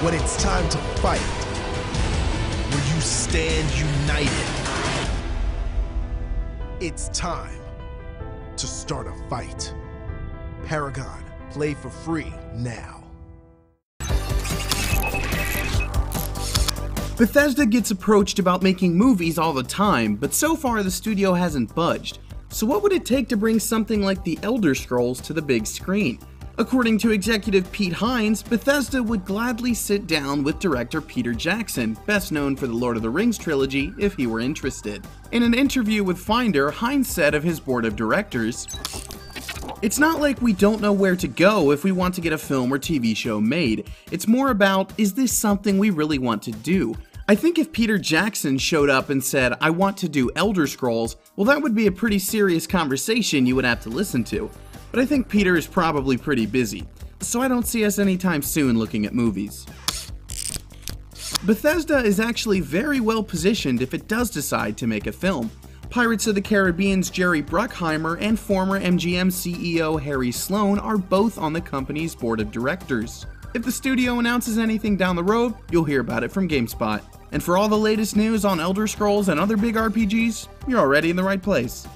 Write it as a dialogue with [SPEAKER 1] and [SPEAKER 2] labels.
[SPEAKER 1] when it's time to fight, where you stand united. It's time to start a fight. Paragon, play for free now.
[SPEAKER 2] Bethesda gets approached about making movies all the time, but so far the studio hasn't budged. So, what would it take to bring something like The Elder Scrolls to the big screen? According to executive Pete Hines, Bethesda would gladly sit down with director Peter Jackson, best known for the Lord of the Rings trilogy, if he were interested. In an interview with Finder, Hines said of his board of directors, it's not like we don't know where to go if we want to get a film or TV show made. It's more about, is this something we really want to do? I think if Peter Jackson showed up and said, I want to do Elder Scrolls, well, that would be a pretty serious conversation you would have to listen to. But I think Peter is probably pretty busy, so I don't see us anytime soon looking at movies. Bethesda is actually very well positioned if it does decide to make a film. Pirates of the Caribbean's Jerry Bruckheimer and former MGM CEO Harry Sloan are both on the company's board of directors. If the studio announces anything down the road, you'll hear about it from GameSpot. And for all the latest news on Elder Scrolls and other big RPGs, you're already in the right place.